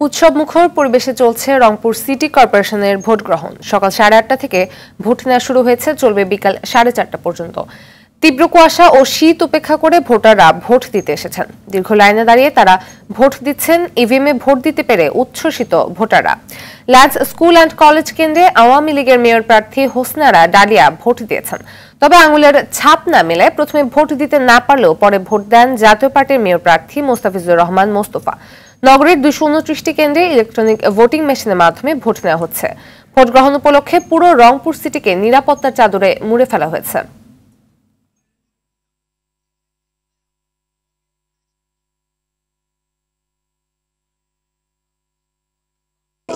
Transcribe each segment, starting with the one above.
উৎসব মুখর পরিবেশে চলছে রংপুর সিটি কর্পোরেশনের ভোট গ্রহণ সকাল সাড়ে আটটা থেকে ভোট নেওয়া শুরু হয়েছে, চলবে বিকাল সাড়ে চারটা পর্যন্ত। তীব্র কুয়াশা ও শীত উপেক্ষা করে ভোটাররা ভোট দিতে এসেছেন। দীর্ঘ লাইনে দাঁড়িয়ে তারা ভোট দিচ্ছেন ইভিএমে ভোট দিতে পেরে উচ্ছ্বসিত ভোটাররা। ল্যান্স স্কুল অ্যান্ড কলেজ কেন্দ্রে আওয়ামী লীগের মেয়র প্রার্থী হোসনারা ডালিয়া ভোট দিয়েছেন। তবে আঙুলের ছাপ না মেলে প্রথমে ভোট দিতে না পারলেও পরে ভোট দেন জাতীয় পার্টির মেয়র প্রার্থী মোস্তাফিজুর রহমান মোস্তফা। নগরীর দুশো উনত্রিশটি কেন্দ্রে ইলেকট্রনিক ভোটিং মেশিনের মাধ্যমে ভোট নেওয়া হচ্ছে। ভোট গ্রহণ উপলক্ষে পুরো রংপুর সিটিকে নিরাপত্তার চাদরে মুড়ে ফেলা হয়েছে।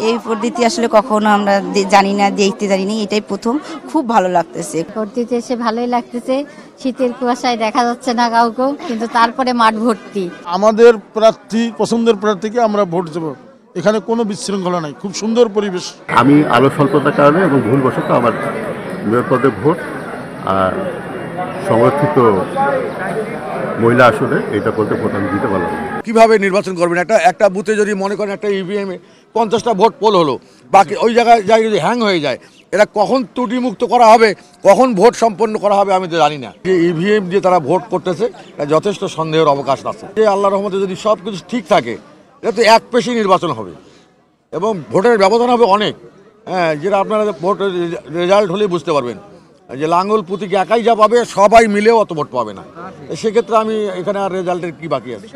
এই পদ্ধতি আসলে কখনো আমরা জানি না দেখতে জানি না এটাই প্রথম। খুব ভালো লাগতেছে। দিতে এসে ভালোই লাগতেছে। শীতের কুয়াশায় দেখা যাচ্ছে না কাউকেও কিন্তু তারপরে মাঠ ভর্তি। আমাদের প্রার্থী পছন্দের প্রার্থীকে আমরা ভোট দেবো। এখানে কোনো বিশৃঙ্খলা নাই খুব সুন্দর পরিবেশ। আমি আলো স্বল্পতার কারণে এবং ভুলবশত আমার মেয়র পদে ভোট আর সংরক্ষিত মহিলা আসলে এটা বলতে ভোট আমি দিতে পারলাম। কীভাবে নির্বাচন করবেন? একটা একটা বুথে যদি মনে করেন একটা ইভিএম এ পঞ্চাশটা ভোট পোল হলো। বাকি ওই জায়গায় জায়গায় যদি হ্যাং হয়ে যায় এটা কখন ত্রুটিমুক্ত করা হবে, কখন ভোট সম্পন্ন করা হবে আমি তো জানি না। যে ইভিএম দিয়ে তারা ভোট করতেছে যথেষ্ট সন্দেহের অবকাশ আছে যে আল্লাহ রহমতে যদি সব কিছু ঠিক থাকে, এটা তো এক পেশি নির্বাচন হবে। এবং ভোটের ব্যবধান হবে অনেক। হ্যাঁ যেটা আপনারা ভোট রেজাল্ট হলেই বুঝতে পারবেন। যে লাঙ্গল পুতিকে একাই যা পাবে, সবাই মিলেও অত ভোট পাবে না। সেক্ষেত্রে আমি এখানে আর রেজাল্টের কি বাকি আছে?